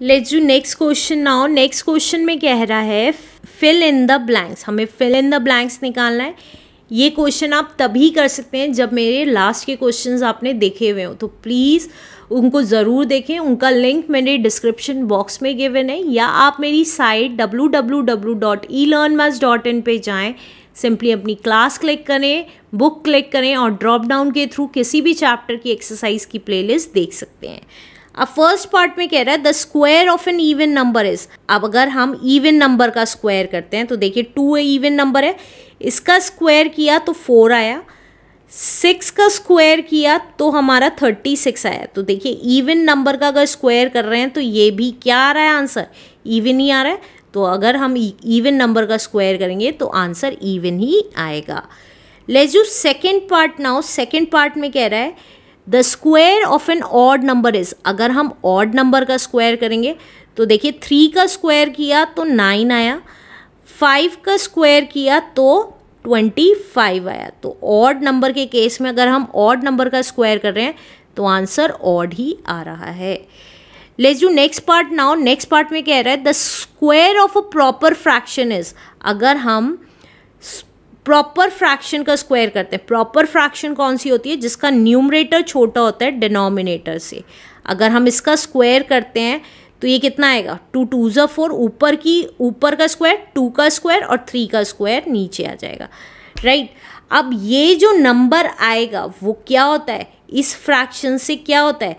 Let's do next question now next question में कह रहा है फिल इन द ब्लैंक्स हमें फिल इन द ब्लैंक्स निकालना है। ये क्वेश्चन आप तभी कर सकते हैं जब मेरे लास्ट के क्वेश्चंस आपने देखे हुए हो। तो प्लीज़ उनको ज़रूर देखें। उनका लिंक मेरे डिस्क्रिप्शन बॉक्स में गिवन है। या आप मेरी साइट इन पर जाएँ। सिंपली अपनी क्लास क्लिक करें बुक क्लिक करें और ड्रॉप डाउन के थ्रू किसी भी चैप्टर की एक्सरसाइज की प्लेलिस्ट देख सकते हैं। अब फ़र्स्ट पार्ट में कह रहा है the square of an even number is अब अगर हम इवन नंबर का स्क्वायर करते हैं तो देखिए टू इवन नंबर है। इसका स्क्वायर किया तो फोर आया। सिक्स का स्क्वायर किया तो हमारा थर्टी सिक्स आया। तो देखिए इवन नंबर का अगर स्क्वायर कर रहे हैं तो ये भी क्या आ रहा है आंसर इवन ही आ रहा है। तो अगर हम इवन नंबर का स्क्वायर करेंगे तो आंसर इवन ही आएगा। Do second part now second part में कह रहा है the square of an odd number is अगर हम ऑड नंबर का स्क्वायर करेंगे तो देखिए थ्री का स्क्वायर किया तो नाइन आया फाइव का स्क्वायर किया तो ट्वेंटी फाइव आया। तो ऑड नंबर के केस में अगर हम ऑड नंबर का स्क्वायर कर रहे हैं तो आंसर ऑड ही आ रहा है। Let's do next part now next part में कह रहा है the square of a proper fraction is अगर हम प्रॉपर फ्रैक्शन का स्क्वायर करते हैं। प्रॉपर फ्रैक्शन कौन सी होती है? जिसका न्यूमरेटर छोटा होता है डिनोमिनेटर से। अगर हम इसका स्क्वायर करते हैं तो ये कितना आएगा? टू टू ज़ा फोर ऊपर की, ऊपर का स्क्वायर टू का स्क्वायर और थ्री का स्क्वायर नीचे आ जाएगा। Right right? अब ये जो नंबर आएगा, वो क्या होता है? इस फ्रैक्शन से क्या होता है?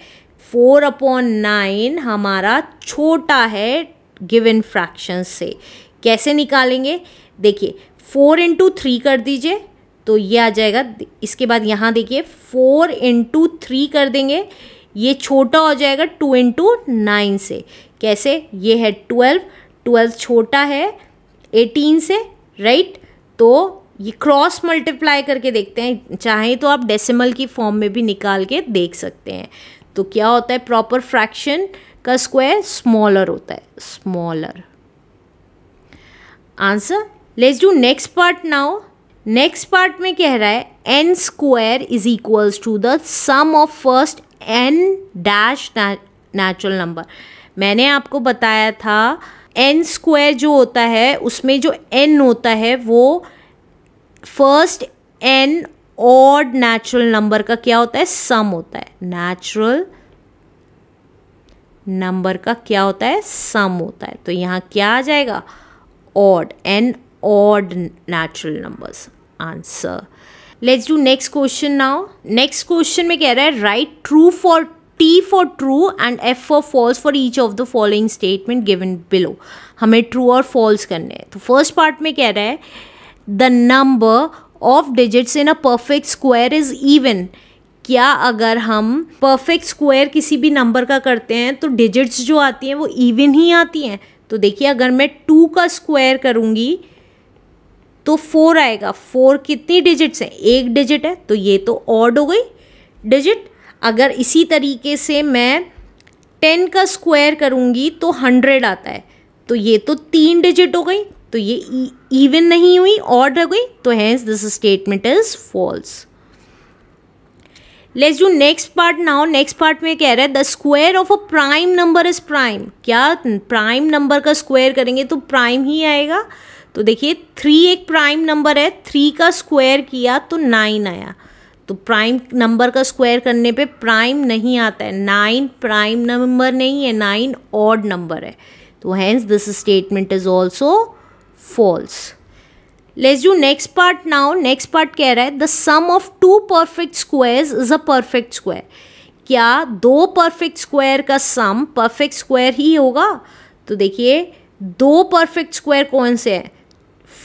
फोर अपॉन नाइन हमारा छोटा है गिवन फ्रैक्शन से। कैसे निकालेंगे? देखिए फोर इंटू थ्री कर दीजिए तो ये आ जाएगा। इसके बाद यहाँ देखिए, फोर इंटू थ्री कर देंगे। ये छोटा हो जाएगा टू इंटू नाइन से। कैसे? ये है ट्वेल्व ट्वेल्व छोटा है एटीन से राइट तो ये क्रॉस मल्टीप्लाई करके देखते हैं। चाहे तो आप डेसिमल की फॉर्म में भी निकाल के देख सकते हैं। तो क्या होता है? प्रॉपर फ्रैक्शन का स्क्वायर स्मॉलर होता है। Smaller answer let's do next part now next part में कह रहा है n square is equals to the sum of first n dash natural number मैंने आपको बताया था एन स्क्वायर जो होता है, उसमें जो एन होता है, वो first n odd natural number का क्या होता है? सम होता है. नेचुरल नंबर का क्या होता है? सम होता है. तो यहाँ क्या आ जाएगा? Odd n odd natural numbers answer let's do next question now next question में कह रहा है write true for t for true and f for false for each of the following statement given below हमें true और false करने हैं तो first part में कह रहा है the number of digits in a perfect square is even क्या अगर हम परफेक्ट स्क्वायर किसी भी नंबर का करते हैं तो डिजिट्स जो आती हैं वो इवन ही आती हैं तो देखिए अगर मैं टू का स्क्वायर करूँगी तो फोर आएगा। फोर कितनी डिजिट्स हैं? एक डिजिट है तो ये तो ऑड हो गई डिजिट अगर इसी तरीके से मैं टेन का स्क्वायर करूँगी तो हंड्रेड आता है। तो ये तो तीन डिजिट हो गई तो ये इवन e- नहीं हुई ऑड हो गई तो hence this statement is false let's do next part now next part में कह रहा है the square of a prime number is prime क्या प्राइम नंबर का स्क्वायर करेंगे तो प्राइम ही आएगा। तो देखिए थ्री एक प्राइम नंबर है थ्री का स्क्वायर किया तो नाइन आया। तो प्राइम नंबर का स्क्वायर करने पे प्राइम नहीं आता है। नाइन प्राइम नंबर नहीं है नाइन ऑड नंबर है। तो hence this statement is also false let's do next part now next part कह रहा है the sum of two perfect squares is a perfect square क्या दो परफेक्ट स्क्वायर का सम परफेक्ट स्क्वायर ही होगा? तो देखिए, दो परफेक्ट स्क्वायर कौन से हैं?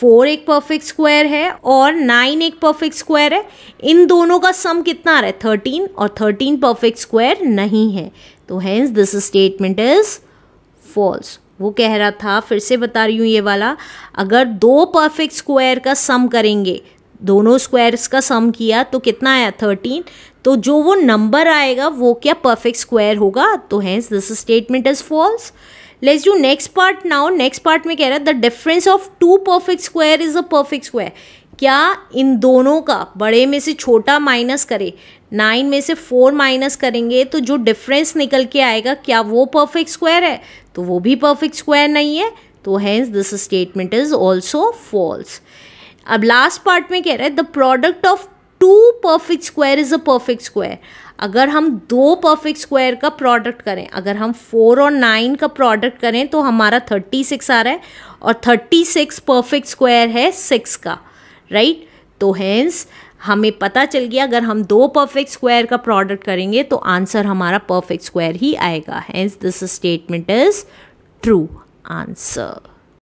फोर एक परफेक्ट स्क्वायर है और नाइन एक परफेक्ट स्क्वायर है। इन दोनों का सम कितना आ रहा है? थर्टीन और थर्टीन परफेक्ट स्क्वायर नहीं है। तो hence this statement is false वो कह रहा था, फिर से बता रही हूँ ये वाला, अगर दो परफेक्ट स्क्वायर का सम करेंगे, दोनों स्क्वायर्स का सम किया तो कितना आया? थर्टीन तो जो वो नंबर आएगा, वो क्या परफेक्ट स्क्वायर होगा? तो hence this statement is false let's do next part now next part में कह रहा है the difference of two perfect square is a perfect square क्या इन दोनों का बड़े में से छोटा माइनस करे नाइन में से फोर माइनस करेंगे तो जो डिफरेंस निकल के आएगा, क्या वो परफेक्ट स्क्वायर है? तो वो भी परफेक्ट स्क्वायर नहीं है तो hence this statement is also false अब लास्ट पार्ट में कह रहा है the product of two perfect square is a perfect square अगर हम दो परफेक्ट स्क्वायर का प्रोडक्ट करें, अगर हम फोर और नाइन का प्रोडक्ट करें तो हमारा थर्टी सिक्स आ रहा है और थर्टी सिक्स परफेक्ट स्क्वायर है सिक्स का राइट तो हैंस हमें पता चल गया, अगर हम दो परफेक्ट स्क्वायर का प्रोडक्ट करेंगे तो आंसर हमारा परफेक्ट स्क्वायर ही आएगा। Hence this statement is true answer